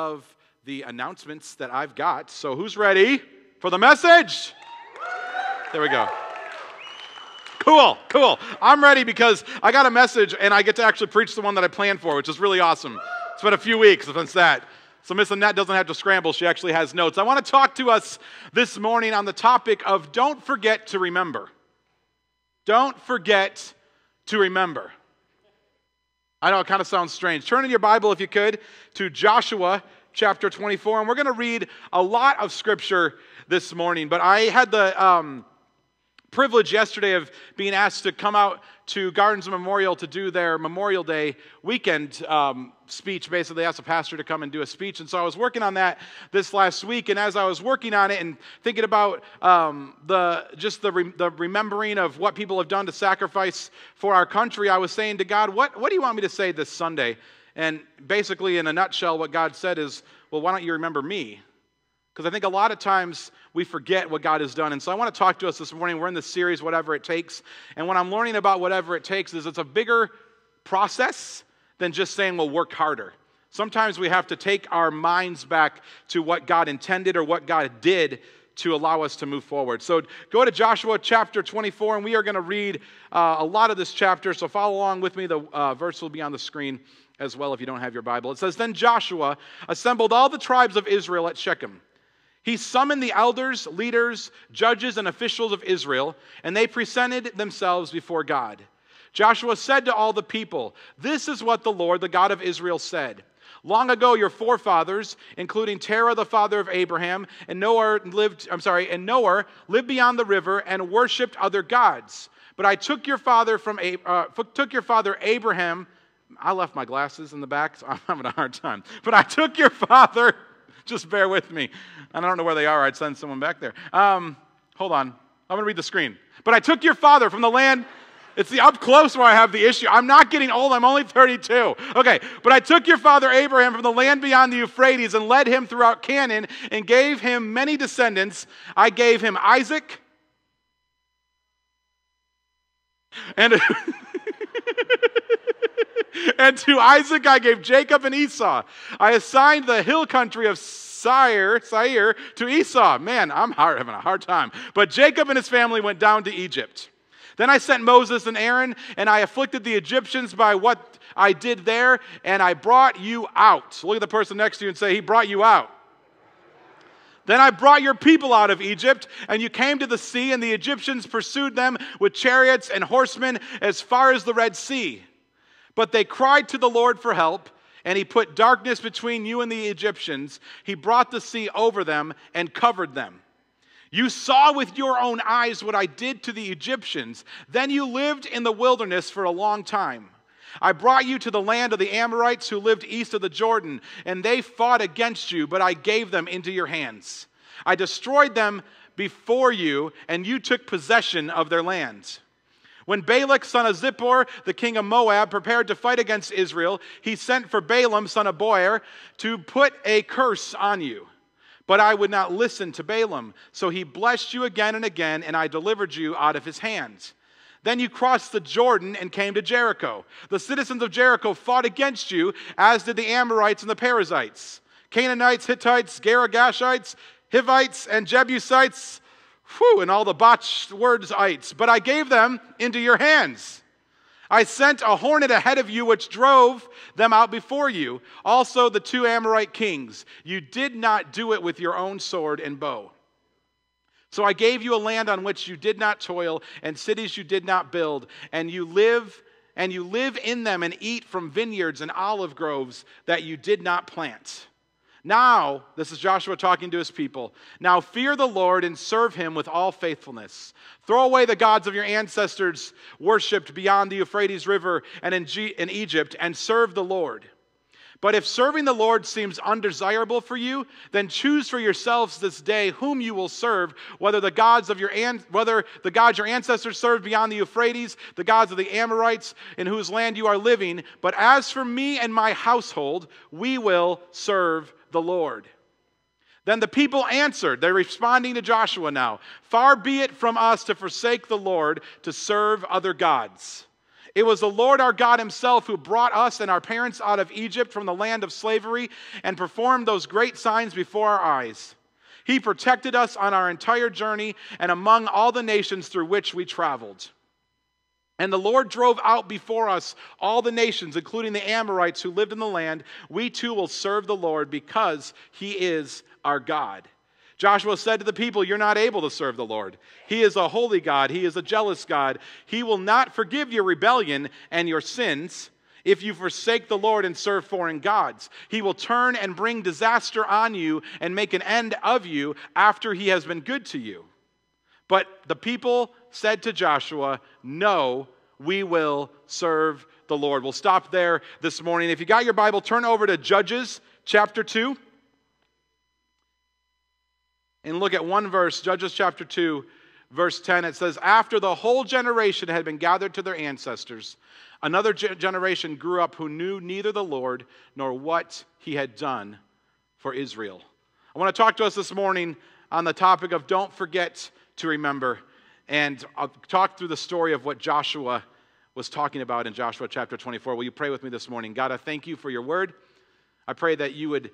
of the announcements that I've got. So, who's ready for the message? There we go. Cool, cool. I'm ready because I got a message and I get to actually preach the one that I planned for, which is really awesome. It's been a few weeks since that. So Miss Annette doesn't have to scramble, she actually has notes. I want to talk to us this morning on the topic of don't forget to remember. Don't forget to remember. I know it kind of sounds strange. Turn in your Bible, if you could, to Joshua chapter 24. And we're going to read a lot of scripture this morning. But I had the um, privilege yesterday of being asked to come out to Gardens Memorial to do their Memorial Day weekend um, speech. Basically, asked a pastor to come and do a speech. And so I was working on that this last week. And as I was working on it and thinking about um, the just the, re- the remembering of what people have done to sacrifice for our country, I was saying to God, what, what do you want me to say this Sunday? And basically, in a nutshell, what God said is, well, why don't you remember me? Because I think a lot of times we forget what God has done. And so I want to talk to us this morning. We're in the series, Whatever It Takes. And what I'm learning about Whatever It Takes is it's a bigger process than just saying, well, work harder. Sometimes we have to take our minds back to what God intended or what God did to allow us to move forward. So go to Joshua chapter 24, and we are going to read uh, a lot of this chapter. So follow along with me. The uh, verse will be on the screen as well if you don't have your Bible. It says, Then Joshua assembled all the tribes of Israel at Shechem. He summoned the elders, leaders, judges, and officials of Israel, and they presented themselves before God. Joshua said to all the people, This is what the Lord, the God of Israel, said. Long ago, your forefathers, including Terah, the father of Abraham, and Noah lived, I'm sorry, and Noah lived beyond the river and worshipped other gods. But I took your father from uh, took your father Abraham. I left my glasses in the back, so I'm having a hard time. But I took your father. Just bear with me. I don't know where they are. I'd send someone back there. Um, hold on. I'm going to read the screen. But I took your father from the land it's the up close where I have the issue. I'm not getting old, I'm only 32. Okay, but I took your father Abraham from the land beyond the Euphrates and led him throughout Canaan and gave him many descendants. I gave him Isaac and. and to Isaac I gave Jacob and Esau. I assigned the hill country of Seir, Seir to Esau. Man, I'm hard, having a hard time. But Jacob and his family went down to Egypt. Then I sent Moses and Aaron, and I afflicted the Egyptians by what I did there, and I brought you out. look at the person next to you and say, He brought you out. Then I brought your people out of Egypt, and you came to the sea, and the Egyptians pursued them with chariots and horsemen as far as the Red Sea. But they cried to the Lord for help, and he put darkness between you and the Egyptians. He brought the sea over them and covered them. You saw with your own eyes what I did to the Egyptians. Then you lived in the wilderness for a long time. I brought you to the land of the Amorites who lived east of the Jordan, and they fought against you, but I gave them into your hands. I destroyed them before you, and you took possession of their lands. When Balak, son of Zippor, the king of Moab, prepared to fight against Israel, he sent for Balaam, son of Beor, to put a curse on you. But I would not listen to Balaam. So he blessed you again and again, and I delivered you out of his hands. Then you crossed the Jordan and came to Jericho. The citizens of Jericho fought against you, as did the Amorites and the Perizzites, Canaanites, Hittites, Girgashites, Hivites, and Jebusites, whew, and all the botched words ites. But I gave them into your hands. I sent a hornet ahead of you, which drove them out before you. Also, the two Amorite kings. You did not do it with your own sword and bow. So I gave you a land on which you did not toil, and cities you did not build, and you live and you live in them and eat from vineyards and olive groves that you did not plant. Now, this is Joshua talking to his people. Now fear the Lord and serve him with all faithfulness. Throw away the gods of your ancestors worshipped beyond the Euphrates River and in, G- in Egypt and serve the Lord. But if serving the Lord seems undesirable for you, then choose for yourselves this day whom you will serve, whether the gods of your an- whether the gods your ancestors served beyond the Euphrates, the gods of the Amorites in whose land you are living. But as for me and my household, we will serve the Lord. Then the people answered, they're responding to Joshua now Far be it from us to forsake the Lord to serve other gods. It was the Lord our God Himself who brought us and our parents out of Egypt from the land of slavery and performed those great signs before our eyes. He protected us on our entire journey and among all the nations through which we traveled. And the Lord drove out before us all the nations, including the Amorites who lived in the land. We too will serve the Lord because He is our God. Joshua said to the people, You're not able to serve the Lord. He is a holy God, He is a jealous God. He will not forgive your rebellion and your sins if you forsake the Lord and serve foreign gods. He will turn and bring disaster on you and make an end of you after He has been good to you. But the people said to Joshua, No, we will serve the Lord. We'll stop there this morning. If you got your Bible, turn over to Judges chapter 2 and look at one verse, Judges chapter 2, verse 10. It says, After the whole generation had been gathered to their ancestors, another generation grew up who knew neither the Lord nor what he had done for Israel. I want to talk to us this morning on the topic of don't forget to remember. And I'll talk through the story of what Joshua was talking about in Joshua chapter 24. Will you pray with me this morning? God, I thank you for your word. I pray that you would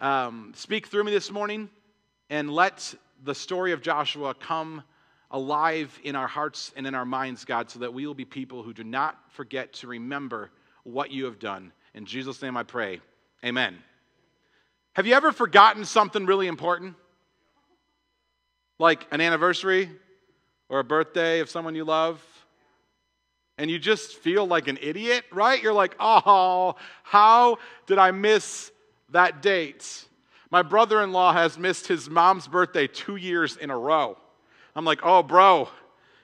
um, speak through me this morning and let the story of Joshua come alive in our hearts and in our minds, God, so that we will be people who do not forget to remember what you have done. In Jesus' name I pray. Amen. Have you ever forgotten something really important? Like an anniversary or a birthday of someone you love? And you just feel like an idiot, right? You're like, oh, how did I miss that date? My brother in law has missed his mom's birthday two years in a row. I'm like, oh, bro,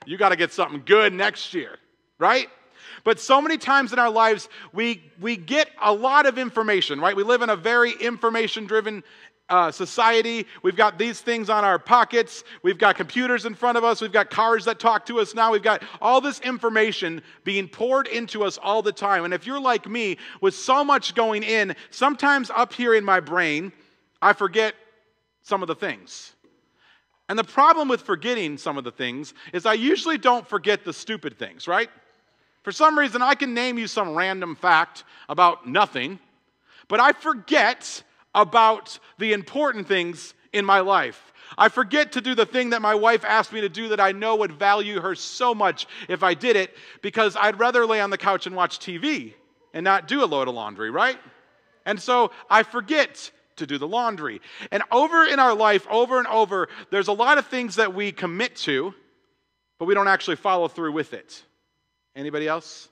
you got to get something good next year, right? But so many times in our lives, we, we get a lot of information, right? We live in a very information driven uh, society. We've got these things on our pockets. We've got computers in front of us. We've got cars that talk to us now. We've got all this information being poured into us all the time. And if you're like me, with so much going in, sometimes up here in my brain, I forget some of the things. And the problem with forgetting some of the things is I usually don't forget the stupid things, right? For some reason, I can name you some random fact about nothing, but I forget about the important things in my life. I forget to do the thing that my wife asked me to do that I know would value her so much if I did it because I'd rather lay on the couch and watch TV and not do a load of laundry, right? And so I forget to do the laundry. And over in our life, over and over, there's a lot of things that we commit to, but we don't actually follow through with it. Anybody else?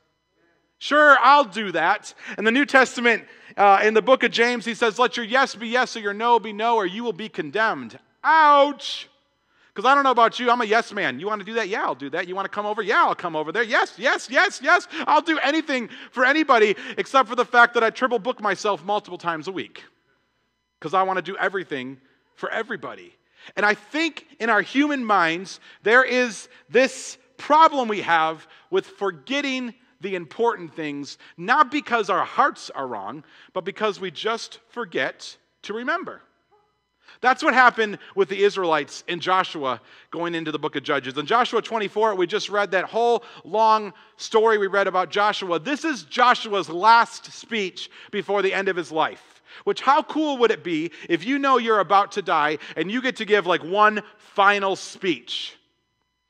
Sure, I'll do that. In the New Testament, uh, in the book of James, he says, Let your yes be yes or your no be no, or you will be condemned. Ouch! Because I don't know about you, I'm a yes man. You want to do that? Yeah, I'll do that. You want to come over? Yeah, I'll come over there. Yes, yes, yes, yes. I'll do anything for anybody except for the fact that I triple book myself multiple times a week because I want to do everything for everybody. And I think in our human minds, there is this problem we have with forgetting the important things, not because our hearts are wrong, but because we just forget to remember. That's what happened with the Israelites in Joshua going into the book of Judges. In Joshua 24, we just read that whole long story we read about Joshua. This is Joshua's last speech before the end of his life. Which, how cool would it be if you know you're about to die and you get to give like one final speech?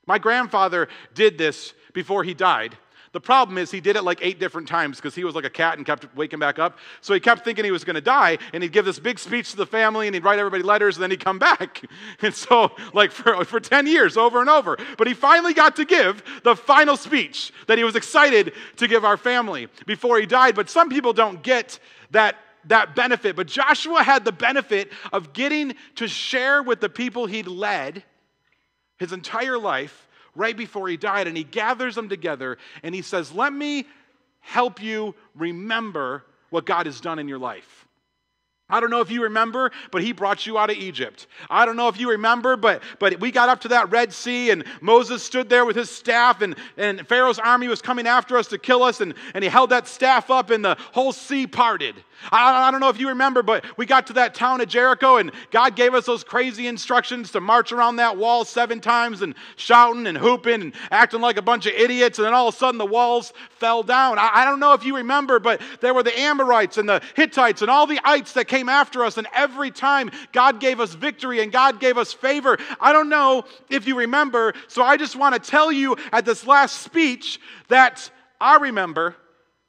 My grandfather did this before he died. The problem is he did it like eight different times because he was like a cat and kept waking back up. So he kept thinking he was going to die, and he'd give this big speech to the family, and he'd write everybody letters, and then he'd come back. And so, like for, for 10 years, over and over. But he finally got to give the final speech that he was excited to give our family before he died. But some people don't get that that benefit. But Joshua had the benefit of getting to share with the people he'd led his entire life right before he died. And he gathers them together and he says, Let me help you remember what God has done in your life. I don't know if you remember, but he brought you out of Egypt. I don't know if you remember, but, but we got up to that Red Sea and Moses stood there with his staff and, and Pharaoh's army was coming after us to kill us and, and he held that staff up and the whole sea parted. I, I don't know if you remember, but we got to that town of Jericho and God gave us those crazy instructions to march around that wall seven times and shouting and hooping and acting like a bunch of idiots. And then all of a sudden the walls fell down. I, I don't know if you remember, but there were the Amorites and the Hittites and all the ites that came after us. And every time God gave us victory and God gave us favor. I don't know if you remember. So I just want to tell you at this last speech that I remember,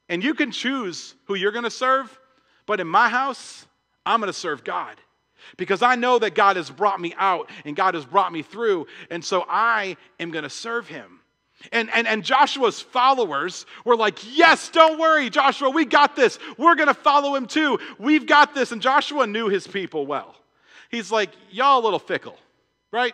and you can choose who you're going to serve. But in my house, I'm going to serve God because I know that God has brought me out and God has brought me through. And so I am going to serve him. And, and, and Joshua's followers were like, Yes, don't worry, Joshua, we got this. We're going to follow him too. We've got this. And Joshua knew his people well. He's like, Y'all a little fickle, right?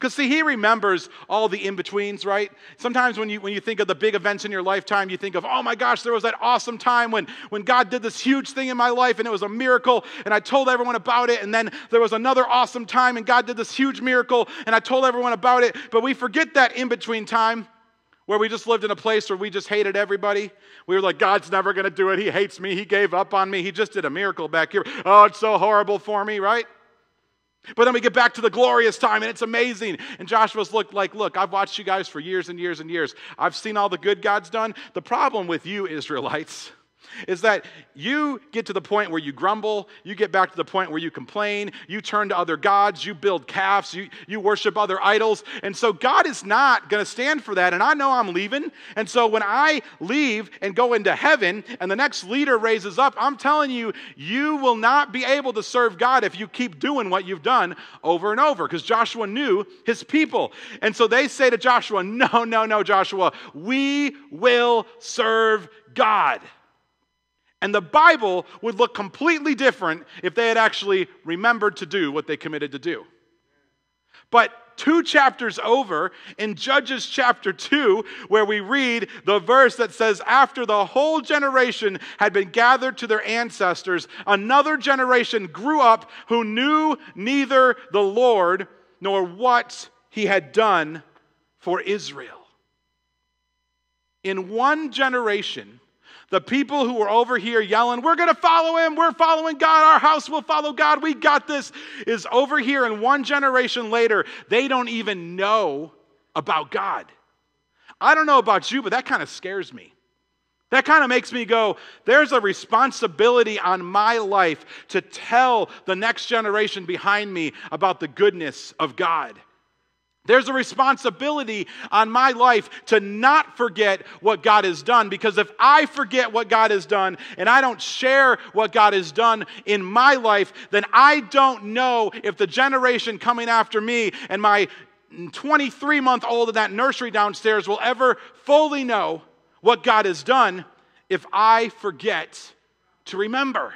Because, see, he remembers all the in betweens, right? Sometimes when you, when you think of the big events in your lifetime, you think of, oh my gosh, there was that awesome time when, when God did this huge thing in my life and it was a miracle and I told everyone about it. And then there was another awesome time and God did this huge miracle and I told everyone about it. But we forget that in between time where we just lived in a place where we just hated everybody. We were like, God's never going to do it. He hates me. He gave up on me. He just did a miracle back here. Oh, it's so horrible for me, right? But then we get back to the glorious time and it's amazing. And Joshua's look like, look, I've watched you guys for years and years and years. I've seen all the good God's done. The problem with you, Israelites, is that you get to the point where you grumble, you get back to the point where you complain, you turn to other gods, you build calves, you, you worship other idols. And so God is not going to stand for that. And I know I'm leaving. And so when I leave and go into heaven and the next leader raises up, I'm telling you, you will not be able to serve God if you keep doing what you've done over and over. Because Joshua knew his people. And so they say to Joshua, No, no, no, Joshua, we will serve God. And the Bible would look completely different if they had actually remembered to do what they committed to do. But two chapters over, in Judges chapter 2, where we read the verse that says, After the whole generation had been gathered to their ancestors, another generation grew up who knew neither the Lord nor what he had done for Israel. In one generation, the people who were over here yelling, We're going to follow him. We're following God. Our house will follow God. We got this. Is over here, and one generation later, they don't even know about God. I don't know about you, but that kind of scares me. That kind of makes me go, there's a responsibility on my life to tell the next generation behind me about the goodness of God. There's a responsibility on my life to not forget what God has done because if I forget what God has done and I don't share what God has done in my life, then I don't know if the generation coming after me and my 23 month old in that nursery downstairs will ever fully know what God has done if I forget to remember.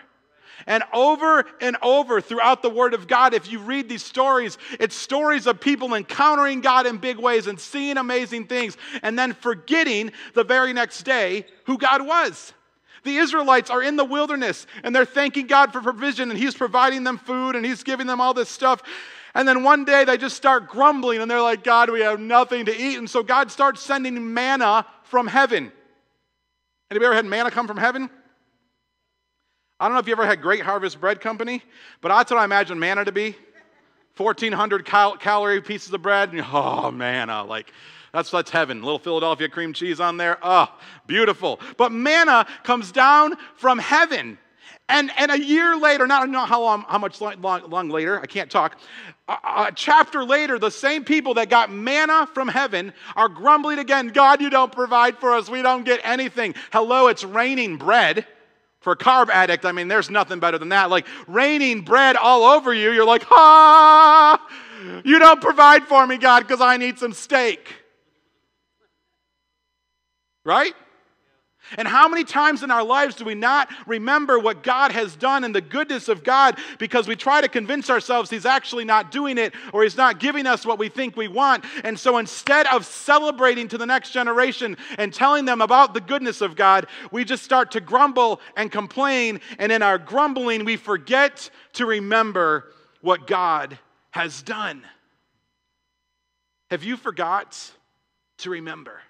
And over and over throughout the Word of God, if you read these stories, it's stories of people encountering God in big ways and seeing amazing things, and then forgetting the very next day who God was. The Israelites are in the wilderness and they're thanking God for provision, and He's providing them food and He's giving them all this stuff. And then one day they just start grumbling and they're like, God, we have nothing to eat. And so God starts sending manna from heaven. Anybody ever had manna come from heaven? I don't know if you ever had Great Harvest Bread Company, but that's what I imagine manna to be. 1,400 cal- calorie pieces of bread. And, oh, manna. Like, that's, that's heaven. Little Philadelphia cream cheese on there. Oh, beautiful. But manna comes down from heaven. And, and a year later, not know how long, how much long, long later, I can't talk. A, a, chapter later, the same people that got manna from heaven are grumbling again. God, you don't provide for us. We don't get anything. Hello, it's raining bread. For a carb addict, I mean, there's nothing better than that. Like raining bread all over you, you're like, ah, you don't provide for me, God, because I need some steak. Right? And how many times in our lives do we not remember what God has done and the goodness of God because we try to convince ourselves He's actually not doing it or He's not giving us what we think we want? And so instead of celebrating to the next generation and telling them about the goodness of God, we just start to grumble and complain. And in our grumbling, we forget to remember what God has done. Have you forgot to remember?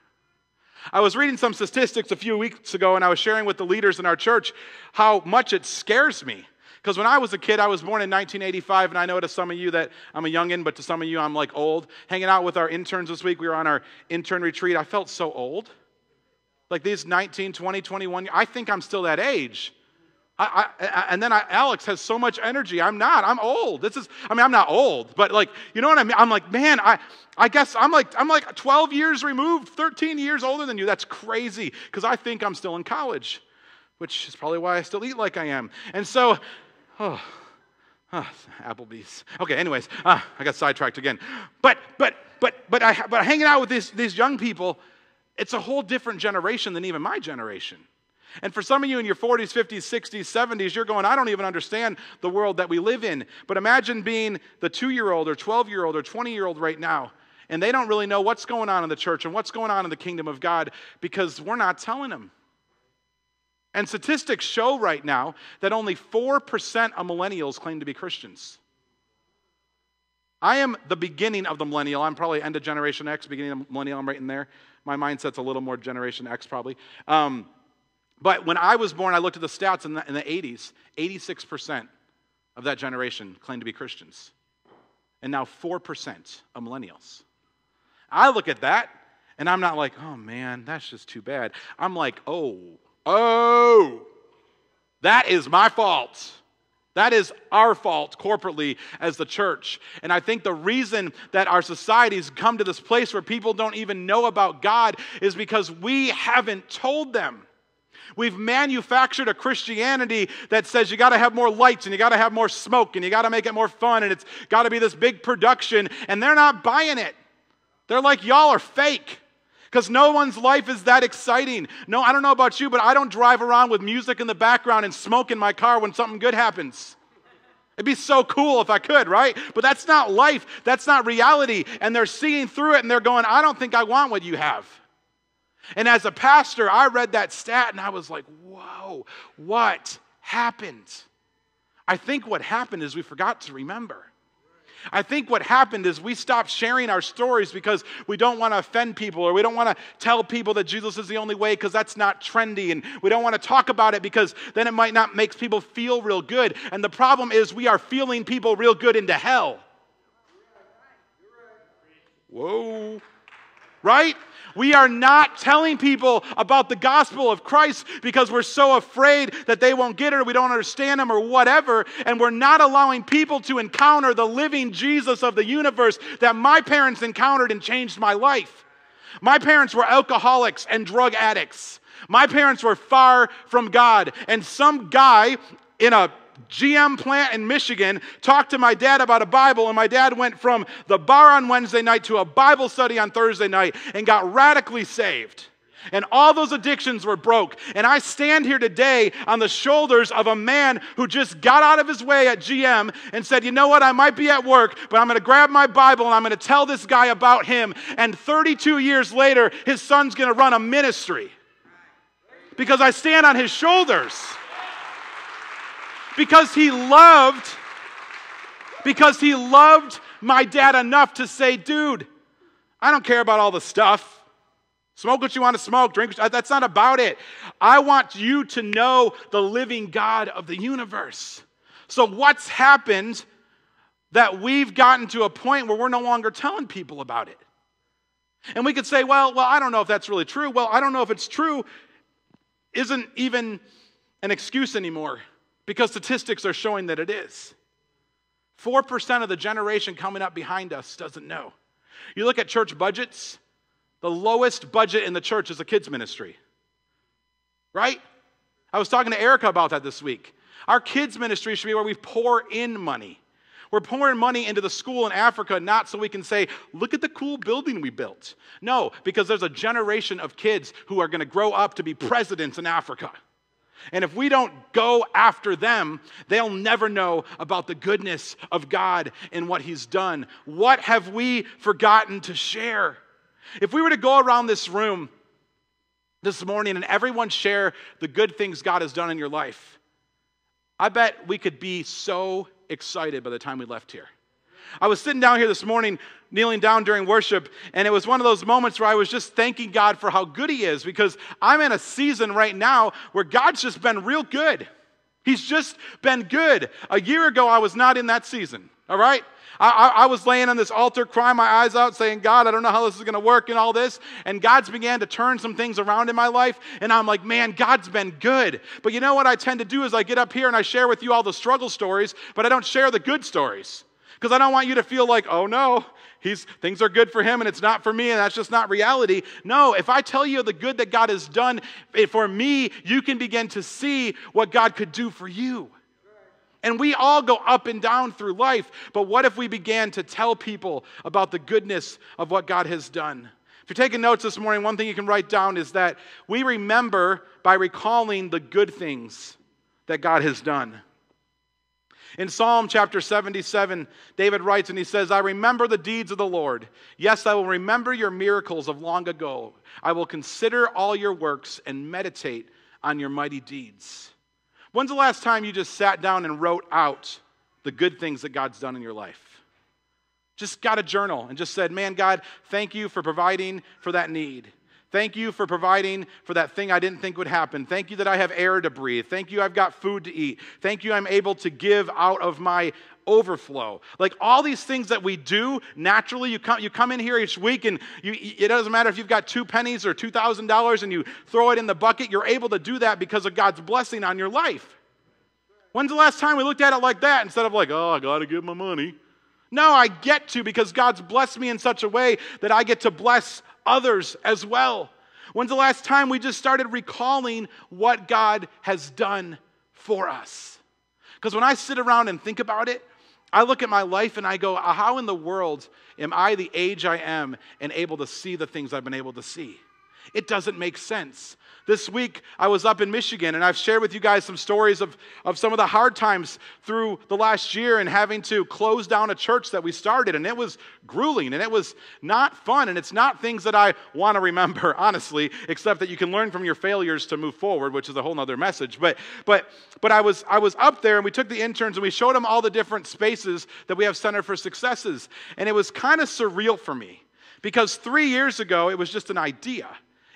I was reading some statistics a few weeks ago, and I was sharing with the leaders in our church how much it scares me. Because when I was a kid, I was born in 1985, and I know to some of you that I'm a youngin', but to some of you, I'm like old. Hanging out with our interns this week, we were on our intern retreat. I felt so old. Like these 19, 20, 21, I think I'm still that age. I, I, and then I, Alex has so much energy. I'm not. I'm old. This is. I mean, I'm not old, but like, you know what I mean. I'm like, man. I, I guess I'm like, I'm like 12 years removed, 13 years older than you. That's crazy because I think I'm still in college, which is probably why I still eat like I am. And so, oh, oh Applebee's. Okay. Anyways, uh, I got sidetracked again. But but but but I but hanging out with these these young people, it's a whole different generation than even my generation. And for some of you in your 40s, 50s, 60s, 70s, you're going, I don't even understand the world that we live in. But imagine being the two year old or 12 year old or 20 year old right now, and they don't really know what's going on in the church and what's going on in the kingdom of God because we're not telling them. And statistics show right now that only 4% of millennials claim to be Christians. I am the beginning of the millennial. I'm probably end of Generation X, beginning of millennial. I'm right in there. My mindset's a little more Generation X, probably. Um, but when I was born, I looked at the stats in the, in the 80s 86% of that generation claimed to be Christians. And now 4% of millennials. I look at that and I'm not like, oh man, that's just too bad. I'm like, oh, oh, that is my fault. That is our fault corporately as the church. And I think the reason that our societies come to this place where people don't even know about God is because we haven't told them. We've manufactured a Christianity that says you got to have more lights and you got to have more smoke and you got to make it more fun and it's got to be this big production. And they're not buying it. They're like, y'all are fake because no one's life is that exciting. No, I don't know about you, but I don't drive around with music in the background and smoke in my car when something good happens. It'd be so cool if I could, right? But that's not life. That's not reality. And they're seeing through it and they're going, I don't think I want what you have. And as a pastor, I read that stat and I was like, whoa, what happened? I think what happened is we forgot to remember. I think what happened is we stopped sharing our stories because we don't want to offend people or we don't want to tell people that Jesus is the only way because that's not trendy and we don't want to talk about it because then it might not make people feel real good. And the problem is we are feeling people real good into hell. Whoa. Right? We are not telling people about the gospel of Christ because we're so afraid that they won't get it or we don't understand them or whatever. And we're not allowing people to encounter the living Jesus of the universe that my parents encountered and changed my life. My parents were alcoholics and drug addicts. My parents were far from God. And some guy in a GM plant in Michigan, talked to my dad about a Bible, and my dad went from the bar on Wednesday night to a Bible study on Thursday night and got radically saved. And all those addictions were broke. And I stand here today on the shoulders of a man who just got out of his way at GM and said, You know what? I might be at work, but I'm going to grab my Bible and I'm going to tell this guy about him. And 32 years later, his son's going to run a ministry because I stand on his shoulders because he loved because he loved my dad enough to say, dude, I don't care about all the stuff. Smoke what you want to smoke, drink. That's not about it. I want you to know the living God of the universe. So, what's happened that we've gotten to a point where we're no longer telling people about it? And we could say, well, well, I don't know if that's really true. Well, I don't know if it's true isn't even an excuse anymore because statistics are showing that it is. 4% of the generation coming up behind us doesn't know. You look at church budgets, the lowest budget in the church is a kids' ministry. Right? I was talking to Erica about that this week. Our kids' ministry should be where we pour in money, We're pouring money into the school in Africa not so we can say, look at the cool building we built. No, because there's a generation of kids who are going to grow up to be presidents in Africa. And if we don't go after them, they'll never know about the goodness of God and what He's done. What have we forgotten to share? If we were to go around this room this morning and everyone share the good things God has done in your life, I bet we could be so excited by the time we left here. I was sitting down here this morning, kneeling down during worship, and it was one of those moments where I was just thanking God for how good He is because I'm in a season right now where God's just been real good. He's just been good. A year ago, I was not in that season, all right? I, I, I, was laying on this altar, crying my eyes out, saying, God, I don't know how this is going to work and all this. And God's began to turn some things around in my life. And I'm like, man, God's been good. But you know what I tend to do is I get up here and I share with you all the struggle stories, but I don't share the good stories. Because I don't want you to feel like, oh no, he's, things are good for him and it's not for me, and that's just not reality. No, if I tell you the good that God has done eh, for me, you can begin to see what God could do for you. And we all go up and down through life, but what if we began to tell people about the goodness of what God has done? If you're taking notes this morning, one thing you can write down is that we remember by recalling the good things that God has done. In Psalm chapter 77, David writes and he says, I remember the deeds of the Lord. Yes, I will remember your miracles of long ago. I will consider all your works and meditate on your mighty deeds. When's the last time you just sat down and wrote out the good things that God's done in your life? Just got a journal and just said, Man, God, thank you for providing for that need. Thank you for providing for that thing I didn't think would happen. Thank you that I have air to breathe. Thank you I've got food to eat. Thank you I'm able to give out of my overflow. Like all these things that we do naturally, you come, you come in here each week and you, it doesn't matter if you've got two pennies or $2,000 and you throw it in the bucket, you're able to do that because of God's blessing on your life. When's the last time we looked at it like that instead of like, oh, I got to give my money? No, I get to because God's blessed me in such a way that I get to bless others as well. When's the last time we just started recalling what God has done for us? Because when I sit around and think about it, I look at my life and I go, how in the world am I the age I am and able to see the things I've been able to see? It doesn't make sense. This week, I was up in Michigan, and I've shared with you guys some stories of, of some of the hard times through the last year and having to close down a church that we started. And it was grueling, and it was not fun, and it's not things that I want to remember, honestly, except that you can learn from your failures to move forward, which is a whole other message. But, but, but I, was, I was up there, and we took the interns, and we showed them all the different spaces that we have Center for Successes. And it was kind of surreal for me because three years ago, it was just an idea.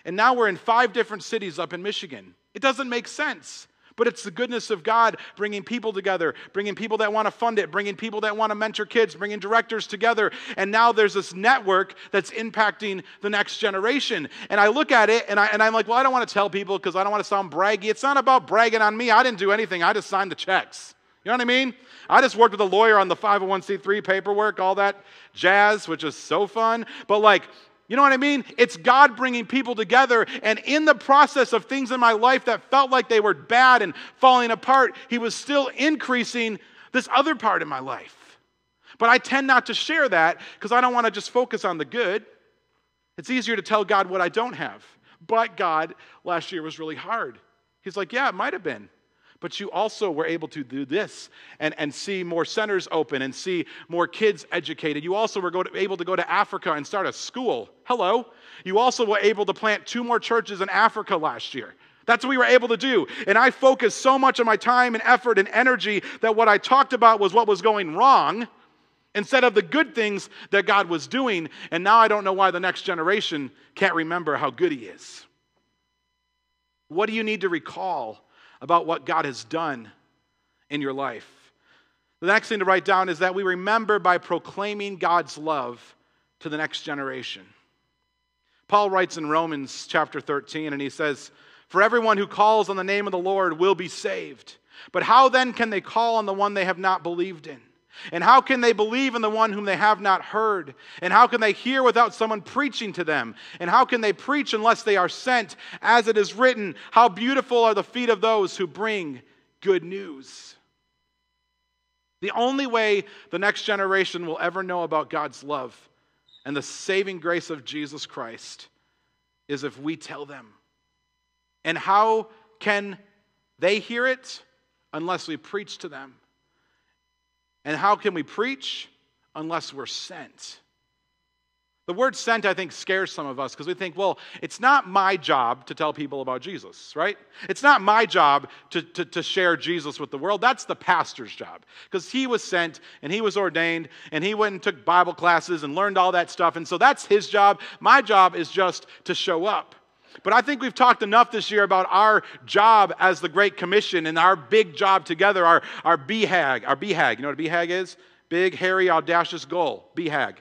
And now we're in five different cities up in Michigan. It doesn't make sense. But it's the goodness of God bringing people together, bringing people that want to fund it, bringing people that want to mentor kids, bringing directors together. And now there's this network that's impacting the next generation. And I look at it and, I, and I'm like, well, I don't want to tell people because I don't want to sound braggy. It's not about bragging on me. I didn't do anything, I just signed the checks. You know what I mean? I just worked with a lawyer on the 501c3 paperwork, all that jazz, which is so fun. But like, you know what I mean? It's God bringing people together. And in the process of things in my life that felt like they were bad and falling apart, He was still increasing this other part in my life. But I tend not to share that because I don't want to just focus on the good. It's easier to tell God what I don't have. But God, last year was really hard. He's like, yeah, it might have been. But you also were able to do this and, and see more centers open and see more kids educated. You also were to, able to go to Africa and start a school. Hello. You also were able to plant two more churches in Africa last year. That's what we were able to do. And I focused so much of my time and effort and energy that what I talked about was what was going wrong instead of the good things that God was doing. And now I don't know why the next generation can't remember how good He is. What do you need to recall about what God has done in your life. The next thing to write down is that we remember by proclaiming God's love to the next generation. Paul writes in Romans chapter 13, and he says, For everyone who calls on the name of the Lord will be saved. But how then can they call on the one they have not believed in? And how can they believe in the one whom they have not heard? And how can they hear without someone preaching to them? And how can they preach unless they are sent? As it is written, How beautiful are the feet of those who bring good news. The only way the next generation will ever know about God's love and the saving grace of Jesus Christ is if we tell them. And how can they hear it unless we preach to them? And how can we preach unless we're sent? The word sent, I think, scares some of us because we think, well, it's not my job to tell people about Jesus, right? It's not my job to, to, to share Jesus with the world. That's the pastor's job because he was sent and he was ordained and he went and took Bible classes and learned all that stuff. And so that's his job. My job is just to show up. But I think we've talked enough this year about our job as the Great Commission and our big job together, our, our BHAG. Our BHAG, you know what a BHAG is? Big, hairy, audacious goal. BHAG.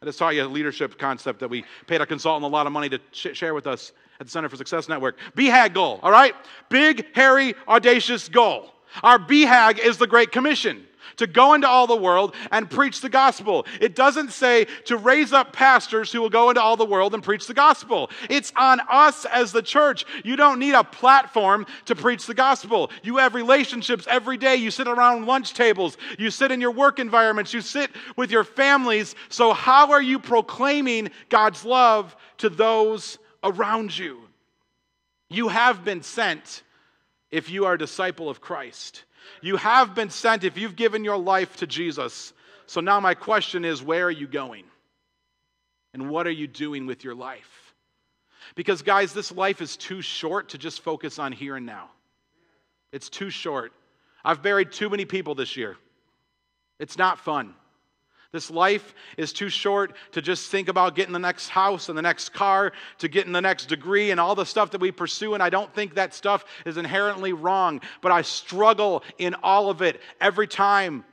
I just taught you a leadership concept that we paid a consultant a lot of money to sh- share with us at the Center for Success Network. BHAG goal, all right? Big, hairy, audacious goal. Our BHAG is the Great Commission to go into all the world and preach the gospel. It doesn't say to raise up pastors who will go into all the world and preach the gospel. It's on us as the church. You don't need a platform to preach the gospel. You have relationships every day. You sit around lunch tables, you sit in your work environments, you sit with your families. So, how are you proclaiming God's love to those around you? You have been sent if you are a disciple of Christ. You have been sent if you've given your life to Jesus. So now my question is where are you going? And what are you doing with your life? Because, guys, this life is too short to just focus on here and now. It's too short. I've buried too many people this year. It's not fun. This life is too short to just think about getting the next house and the next car, to getting the next degree and all the stuff that we pursue. And I don't think that stuff is inherently wrong, but I struggle in all of it every time.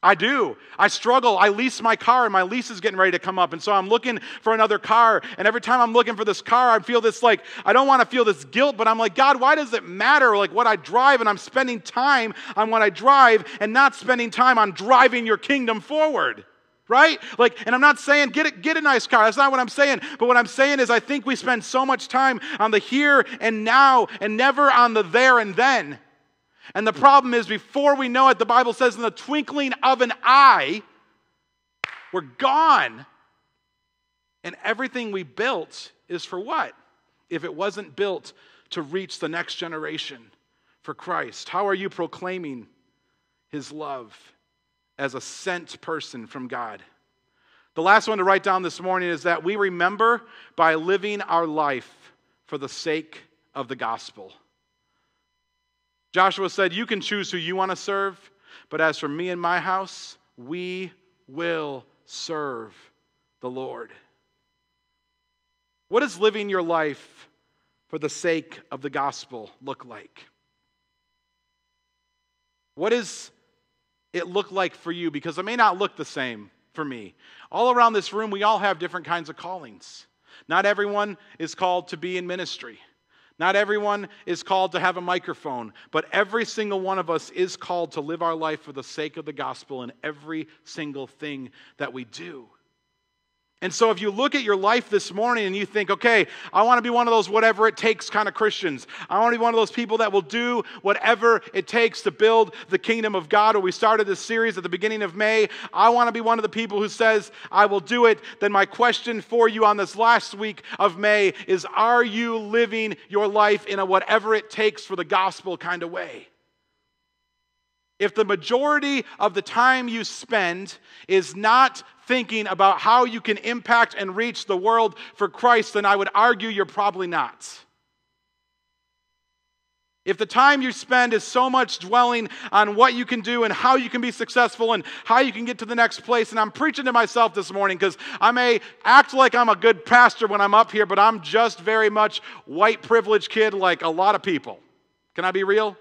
I do. I struggle. I lease my car and my lease is getting ready to come up. And so I'm looking for another car. And every time I'm looking for this car, I feel this like, I don't want to feel this guilt, but I'm like, God, why does it matter like what I drive? And I'm spending time on what I drive and not spending time on driving your kingdom forward right? Like, and I'm not saying get it, get a nice car. That's not what I'm saying. But what I'm saying is I think we spend so much time on the here and now and never on the there and then. And the problem is, before we know it, the Bible says, in the twinkling of an eye, we're gone. And everything we built is for what? If it wasn't built to reach the next generation for Christ, how are you proclaiming his love? As a sent person from God. The last one to write down this morning is that we remember by living our life for the sake of the gospel. Joshua said, You can choose who you want to serve, but as for me and my house, we will serve the Lord. What does living your life for the sake of the gospel look like? What is it look like for you? Because it may not look the same for me. All around this room, we all have different kinds of callings. Not everyone is called to be in ministry. Not everyone is called to have a microphone, but every single one of us is called to live our life for the sake of the gospel in every single thing that we do. And so, if you look at your life this morning and you think, okay, I want to be one of those whatever it takes kind of Christians. I want to be one of those people that will do whatever it takes to build the kingdom of God. Or we started this series at the beginning of May. I want to be one of the people who says, I will do it. Then, my question for you on this last week of May is Are you living your life in a whatever it takes for the gospel kind of way? If the majority of the time you spend is not thinking about how you can impact and reach the world for Christ, then I would argue you're probably not. If the time you spend is so much dwelling on what you can do and how you can be successful and how you can get to the next place, and I'm preaching to myself this morning because I may act like I'm a good pastor when I'm up here, but I'm just very much white privileged kid like a lot of people. Can I be real?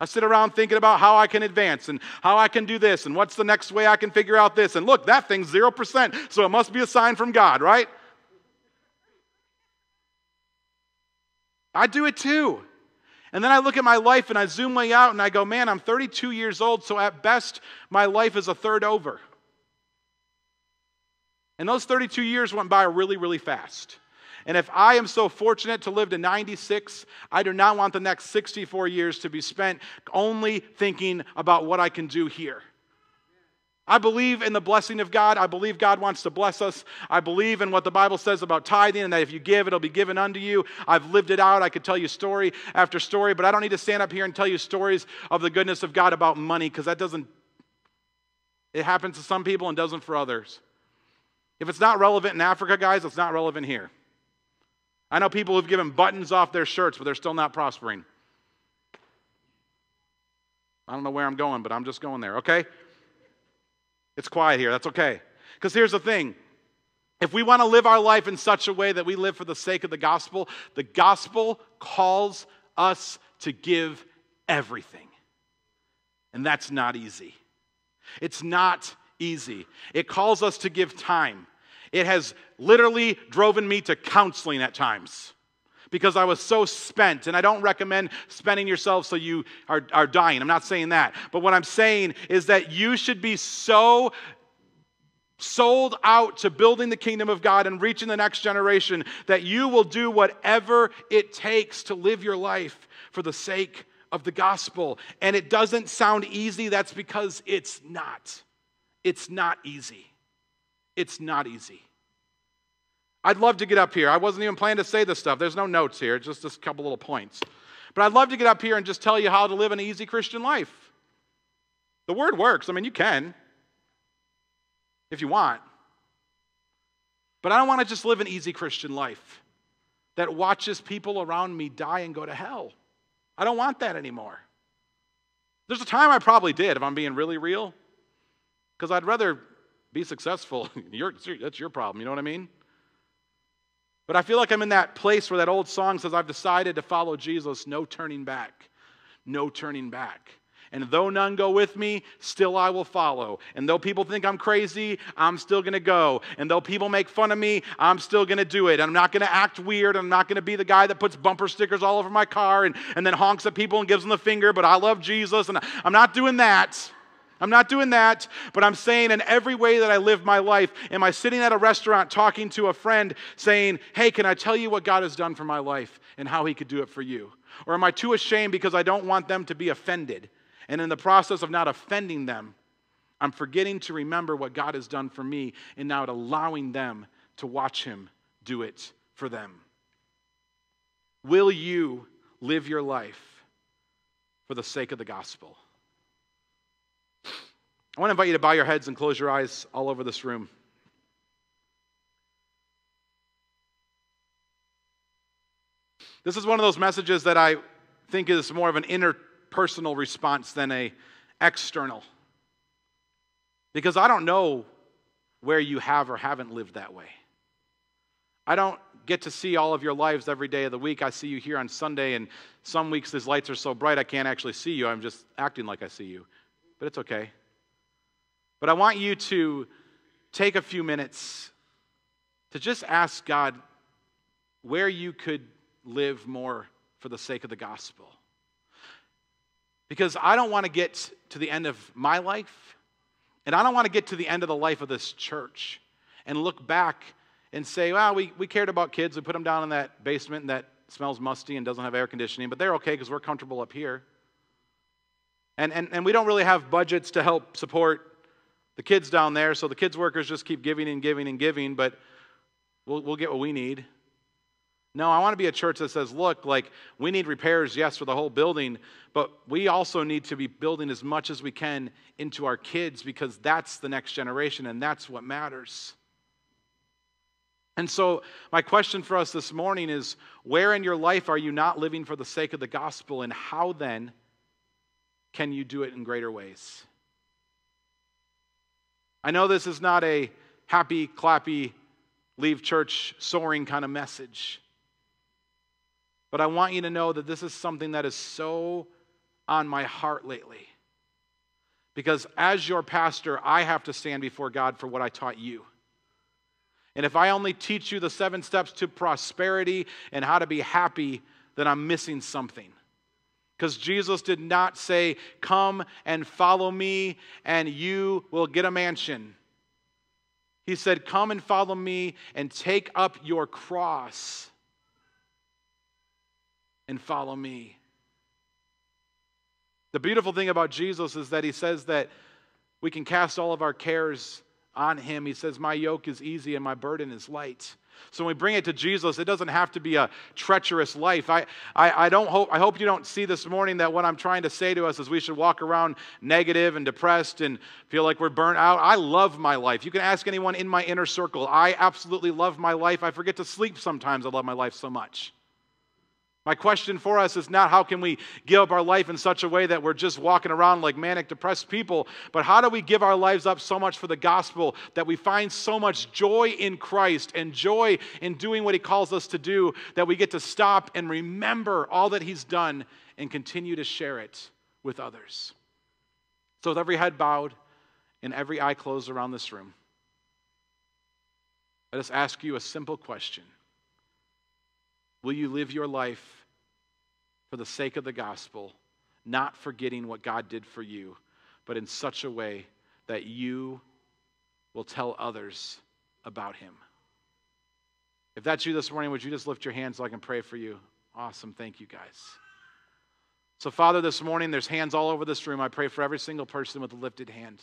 I sit around thinking about how I can advance and how I can do this and what's the next way I can figure out this. And look, that thing's 0%, so it must be a sign from God, right? I do it too. And then I look at my life and I zoom way out and I go, man, I'm 32 years old, so at best, my life is a third over. And those 32 years went by really, really fast. And if I am so fortunate to live to 96, I do not want the next 64 years to be spent only thinking about what I can do here. I believe in the blessing of God. I believe God wants to bless us. I believe in what the Bible says about tithing and that if you give, it'll be given unto you. I've lived it out. I could tell you story after story, but I don't need to stand up here and tell you stories of the goodness of God about money because that doesn't, it happens to some people and doesn't for others. If it's not relevant in Africa, guys, it's not relevant here. I know people who've given buttons off their shirts, but they're still not prospering. I don't know where I'm going, but I'm just going there, okay? It's quiet here. That's okay. Because here's the thing if we want to live our life in such a way that we live for the sake of the gospel, the gospel calls us to give everything. And that's not easy. It's not easy. It calls us to give time. It has literally driven me to counseling at times because I was so spent. And I don't recommend spending yourself so you are, are dying. I'm not saying that. But what I'm saying is that you should be so sold out to building the kingdom of God and reaching the next generation that you will do whatever it takes to live your life for the sake of the gospel. And it doesn't sound easy, that's because it's not. It's not easy. It's not easy. I'd love to get up here. I wasn't even planning to say this stuff. There's no notes here, just a couple little points. But I'd love to get up here and just tell you how to live an easy Christian life. The word works. I mean, you can if you want. But I don't want to just live an easy Christian life that watches people around me die and go to hell. I don't want that anymore. There's a time I probably did, if I'm being really real, because I'd rather be successful. that's your problem, you know what I mean? But I feel like I'm in that place where that old song says, I've decided to follow Jesus, no turning back. No turning back. And though none go with me, still I will follow. And though people think I'm crazy, I'm still going to go. And though people make fun of me, I'm still going to do it. I'm not going to act weird. I'm not going to be the guy that puts bumper stickers all over my car and, and then honks at people and gives them the finger, but I love Jesus. And I'm not doing that. I'm not doing that, but I'm saying in every way that I live my life, am I sitting at a restaurant talking to a friend saying, Hey, can I tell you what God has done for my life and how He could do it for you? Or am I too ashamed because I don't want them to be offended? And in the process of not offending them, I'm forgetting to remember what God has done for me and now allowing them to watch Him do it for them. Will you live your life for the sake of the gospel? I want to invite you to bow your heads and close your eyes all over this room. This is one of those messages that I think is more of an interpersonal response than a external. Because I don't know where you have or haven't lived that way. I don't get to see all of your lives every day of the week. I see you here on Sunday, and some weeks these lights are so bright I can't actually see you. I'm just acting like I see you. But it's okay. But I want you to take a few minutes to just ask God where you could live more for the sake of the gospel. Because I don't want to get to the end of my life, and I don't want to get to the end of the life of this church and look back and say, well, we, we cared about kids. We put them down in that basement that smells musty and doesn't have air conditioning, but they're okay because we're comfortable up here. And, and, and we don't really have budgets to help support the kids down there, so the kids' workers just keep giving and giving and giving, but we'll, we'll get what we need. No, I want to be a church that says, look, like we need repairs, yes, for the whole building, but we also need to be building as much as we can into our kids because that's the next generation and that's what matters. And so, my question for us this morning is where in your life are you not living for the sake of the gospel, and how then can you do it in greater ways? I know this is not a happy, clappy, leave church soaring kind of message. But I want you to know that this is something that is so on my heart lately. Because as your pastor, I have to stand before God for what I taught you. And if I only teach you the seven steps to prosperity and how to be happy, then I'm missing something. Because Jesus did not say, Come and follow me, and you will get a mansion. He said, Come and follow me and take up your cross and follow me. The beautiful thing about Jesus is that he says that we can cast all of our cares on him. He says, My yoke is easy and my burden is light. So when we bring it to Jesus, it doesn't have to be a treacherous life. I, I, I, don't hope, I hope you don't see this morning that what I'm trying to say to us is we should walk around negative and depressed and feel like we're burnt out. I love my life. You can ask anyone in my inner circle. I absolutely love my life. I forget to sleep sometimes. I love my life so much. My question for us is not how can we give up our life in such a way that we're just walking around like manic depressed people, but how do we give our lives up so much for the gospel that we find so much joy in Christ and joy in doing what he calls us to do that we get to stop and remember all that he's done and continue to share it with others. So, with every head bowed and every eye closed around this room, let us ask you a simple question. Will you live your life for the sake of the gospel, not forgetting what God did for you, but in such a way that you will tell others about him? If that's you this morning, would you just lift your hands so I can pray for you? Awesome. Thank you, guys. So, Father, this morning, there's hands all over this room. I pray for every single person with a lifted hand.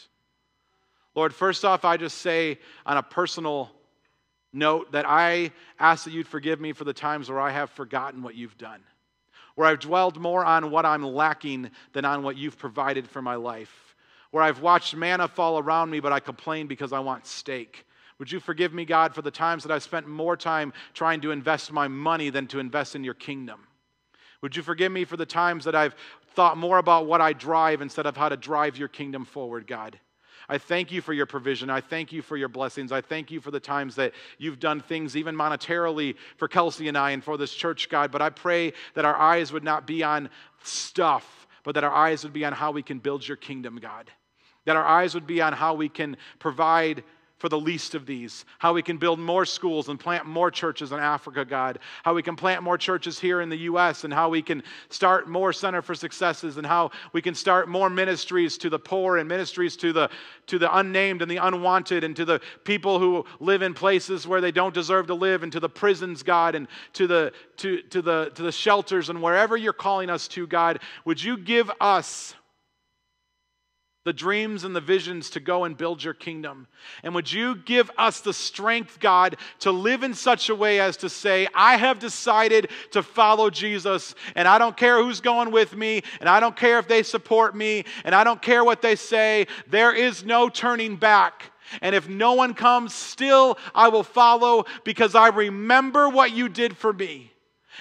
Lord, first off, I just say on a personal note that I ask that you'd forgive me for the times where I have forgotten what you've done, where I've dwelled more on what I'm lacking than on what you've provided for my life, where I've watched manna fall around me, but I complain because I want steak. Would you forgive me, God, for the times that I've spent more time trying to invest my money than to invest in your kingdom? Would you forgive me for the times that I've thought more about what I drive instead of how to drive your kingdom forward, God? I thank you for your provision. I thank you for your blessings. I thank you for the times that you've done things, even monetarily, for Kelsey and I and for this church, God. But I pray that our eyes would not be on stuff, but that our eyes would be on how we can build your kingdom, God. That our eyes would be on how we can provide for the least of these. How we can build more schools and plant more churches in Africa, God. How we can plant more churches here in the U.S. and how we can start more Center for Successes and how we can start more ministries to the poor and ministries to the, to the unnamed and the unwanted and to the people who live in places where they don't deserve to live and to the prisons, God, and to the, to, to the, to the shelters and wherever you're calling us to, God. Would you give us the dreams and the visions to go and build your kingdom. And would you give us the strength, God, to live in such a way as to say, I have decided to follow Jesus, and I don't care who's going with me, and I don't care if they support me, and I don't care what they say. There is no turning back. And if no one comes, still I will follow because I remember what you did for me.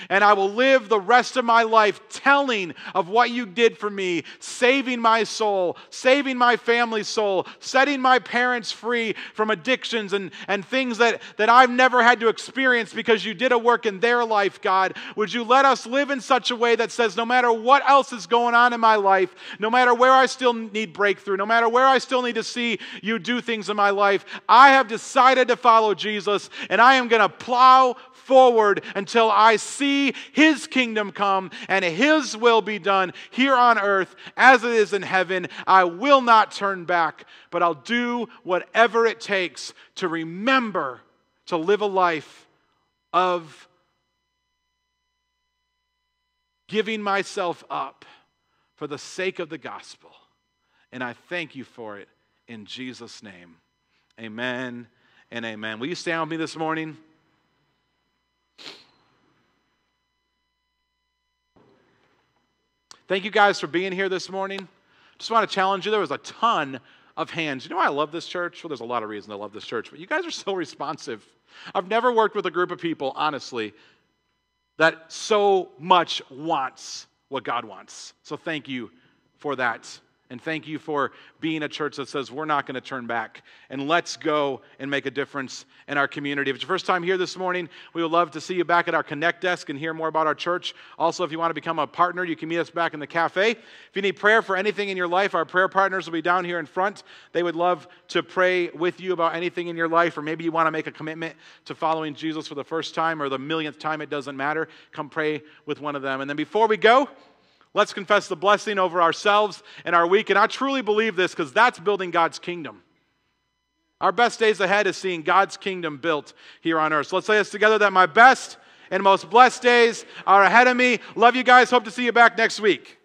And I will live the rest of my life telling of what you did for me, saving my soul, saving my family's soul, setting my parents free from addictions and, and things that, that I've never had to experience because you did a work in their life, God. Would you let us live in such a way that says, no matter what else is going on in my life, no matter where I still need breakthrough, no matter where I still need to see you do things in my life, I have decided to follow Jesus and I am going to plow forward until I see See his kingdom come and His will be done here on earth as it is in heaven. I will not turn back, but I'll do whatever it takes to remember to live a life of giving myself up for the sake of the gospel. And I thank you for it in Jesus' name. Amen and amen. Will you stand with me this morning? Thank you guys for being here this morning. Just want to challenge you. There was a ton of hands. You know why I love this church? Well, there's a lot of reasons I love this church, but you guys are so responsive. I've never worked with a group of people, honestly, that so much wants what God wants. So thank you for that. And thank you for being a church that says we're not going to turn back and let's go and make a difference in our community. If it's your first time here this morning, we would love to see you back at our Connect desk and hear more about our church. Also, if you want to become a partner, you can meet us back in the cafe. If you need prayer for anything in your life, our prayer partners will be down here in front. They would love to pray with you about anything in your life, or maybe you want to make a commitment to following Jesus for the first time or the millionth time, it doesn't matter. Come pray with one of them. And then before we go, Let's confess the blessing over ourselves and our week. And I truly believe this because that's building God's kingdom. Our best days ahead is seeing God's kingdom built here on earth. So let's say this together that my best and most blessed days are ahead of me. Love you guys. Hope to see you back next week.